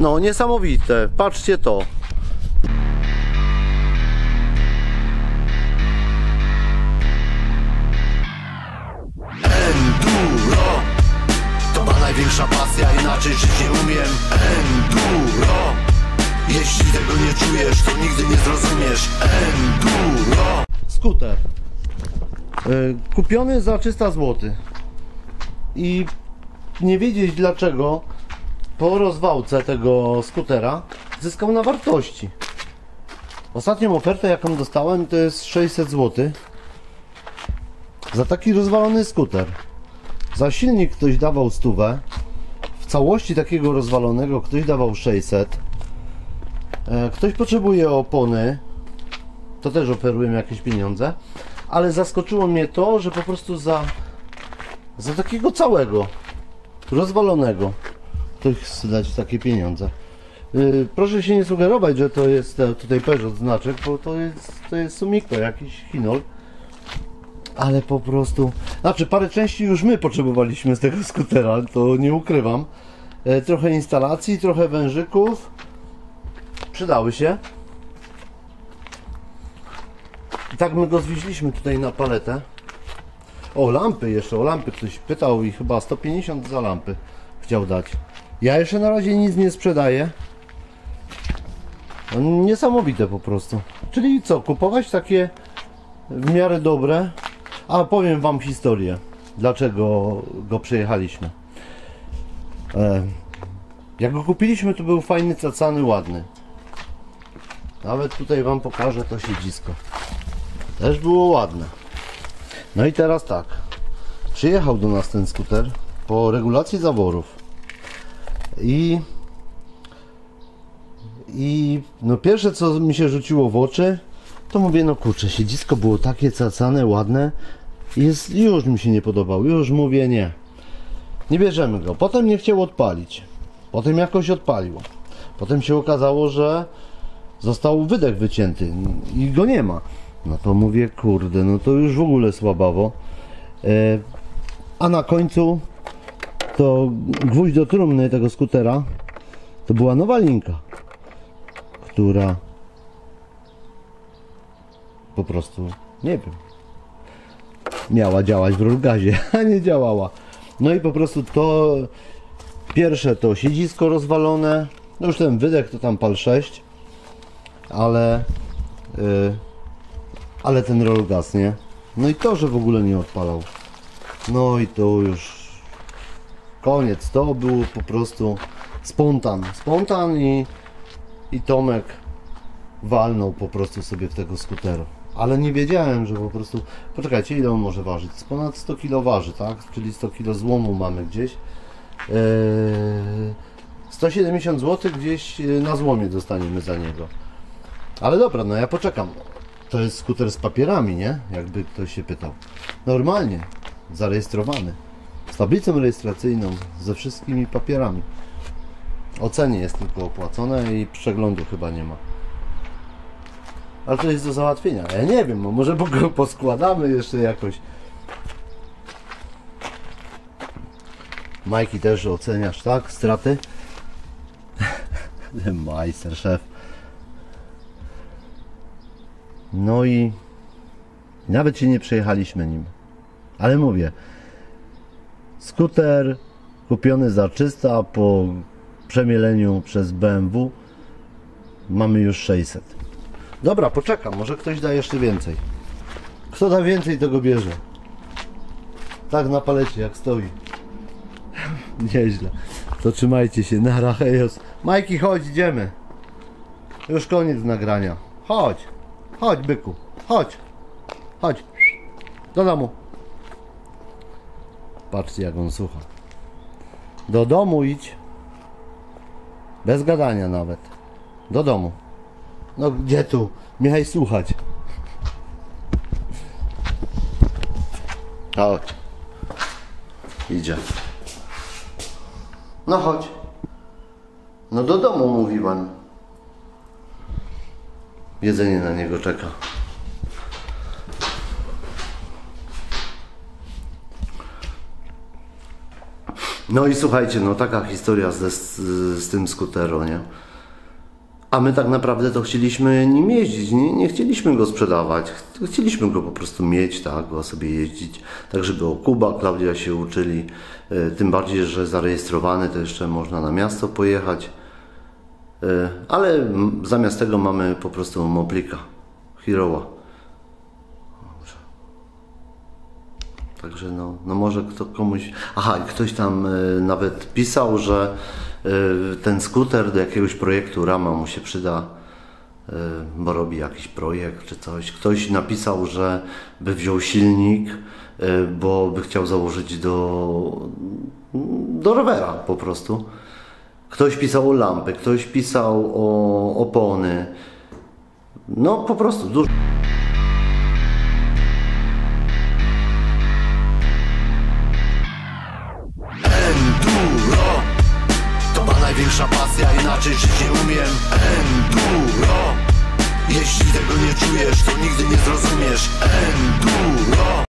No, niesamowite. Patrzcie to. Enduro To ma największa pasja, inaczej żyć nie umiem Enduro Jeśli tego nie czujesz, to nigdy nie zrozumiesz Enduro Skuter. Y, Kupiony za 300 zł. I nie wiedzieć dlaczego po rozwałce tego skutera zyskał na wartości. Ostatnią ofertę jaką dostałem to jest 600 zł. Za taki rozwalony skuter. Za silnik ktoś dawał stówę. W całości takiego rozwalonego ktoś dawał 600. E, Ktoś potrzebuje opony, to też oferują jakieś pieniądze, ale zaskoczyło mnie to, że po prostu za, za takiego całego, rozwalonego, ktoś chce dać takie pieniądze. Yy, proszę się nie sugerować, że to jest e, tutaj Peugeot znaczek, bo to jest, to jest Sumiko, jakiś Hinol. Ale po prostu, znaczy parę części już my potrzebowaliśmy z tego skutera, to nie ukrywam. E, trochę instalacji, trochę wężyków. Przydały się. I tak my go zwieźliśmy tutaj na paletę. O, lampy jeszcze, o lampy ktoś pytał i chyba 150 za lampy chciał dać. Ja jeszcze na razie nic nie sprzedaję. No, Niesamowite po prostu. Czyli co, kupować takie w miarę dobre? A powiem Wam historię, dlaczego go przejechaliśmy. E, jak go kupiliśmy, to był fajny, cacany, ładny. Nawet tutaj Wam pokażę to siedzisko. Też było ładne. No i teraz tak. Przyjechał do nas ten skuter po regulacji zaworów. I i no pierwsze co mi się rzuciło w oczy, to mówię, no kurczę, siedzisko było takie cacane, ładne. Jest, już mi się nie podobał, już mówię nie. Nie bierzemy go. Potem nie chciał odpalić. Potem jakoś odpaliło. Potem się okazało, że został wydech wycięty i go nie ma. No to mówię, kurde, no to już w ogóle słabawo. E, a na końcu to gwóźdź do trumny tego skutera to była nowa linka, która po prostu, nie wiem, miała działać w rurgazie, a nie działała. No i po prostu to pierwsze to siedzisko rozwalone, no już ten wydech to tam pal 6, ale y, ale ten roll gas, nie? No i to, że w ogóle nie odpalał. No i to już koniec. To było po prostu spontan. Spontan i, i Tomek walnął po prostu sobie w tego skutera. Ale nie wiedziałem, że po prostu... Poczekajcie, ile on może ważyć? Ponad 100 kg waży, tak? Czyli 100 kg złomu mamy gdzieś. Eee, 170 zł gdzieś e, na złomie dostaniemy za niego. Ale dobra, no ja poczekam. To jest skuter z papierami, nie? Jakby ktoś się pytał. Normalnie, zarejestrowany. Z tablicą rejestracyjną, ze wszystkimi papierami. Ocenie jest tylko opłacone i przeglądu chyba nie ma. Ale to jest do załatwienia. Ja nie wiem, no może poskładamy jeszcze jakoś. Majki też oceniasz, tak? Straty? Majster, szef. No i nawet się nie przejechaliśmy nim. Ale mówię, skuter kupiony za 300 po przemieleniu przez BMW mamy już 600. Dobra, poczekam, może ktoś da jeszcze więcej. Kto da więcej, to go bierze. Tak na palecie, jak stoi. Nieźle. To trzymajcie się, na rachejos. Majki, chodź, idziemy. Już koniec nagrania. Chodź. Chodź, byku. Chodź. Chodź. Do domu. Patrzcie, jak on słucha. Do domu idź. Bez gadania nawet. Do domu. No gdzie tu? Miałeś słuchać. Chodź. Idzie. No chodź. No do domu mówiłem. Jedzenie na niego czeka. No i słuchajcie, no taka historia ze, z, z tym skutero, nie? A my tak naprawdę to chcieliśmy nim jeździć, nie, nie chcieliśmy go sprzedawać. Ch- Chcieliśmy go po prostu mieć, tak, go sobie jeździć, tak żeby o Kuba, Klaudia się uczyli. E, Tym bardziej, że zarejestrowany to jeszcze można na miasto pojechać. E, Ale zamiast tego mamy po prostu Moplika, Heroa. Także no, no może kto komuś. Aha, ktoś tam e, nawet pisał, że e, ten skuter do jakiegoś projektu Rama mu się przyda, e, bo robi jakiś projekt czy coś. Ktoś napisał, że by wziął silnik, bo by chciał założyć do, do rowera po prostu. Ktoś pisał o lampy, ktoś pisał o opony. No po prostu dużo. Enduro. To ma największa pasja, inaczej żyć nie umiem. Enduro. Jeśli tego nie czujesz, to nigdy nie zrozumiesz. Enduro.